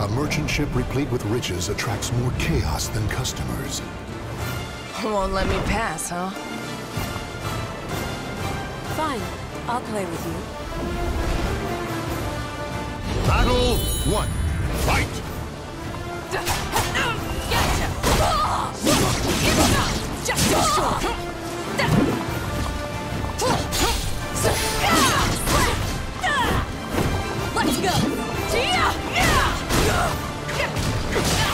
A merchant ship replete with riches attracts more chaos than customers. Won't let me pass, huh? Fine, I'll play with you. Battle one. Fight! Just too short! Let's go! Fuck!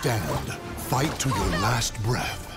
Stand. Fight to your last breath.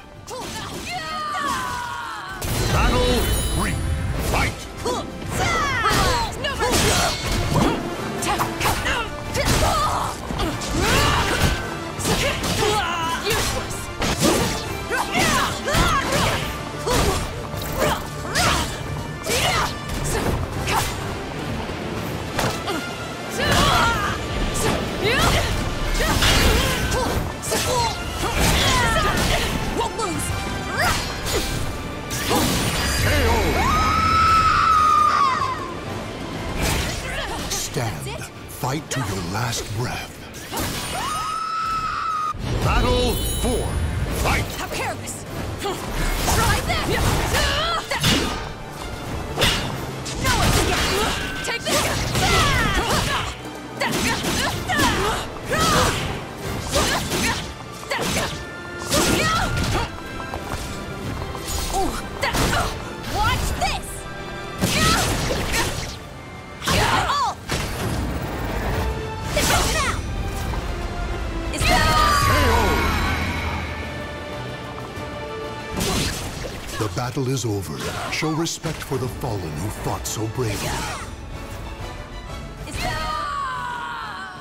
Stand. Fight to your last breath. Battle 4. The battle is over. Show respect for the fallen who fought so bravely.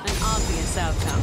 An obvious outcome.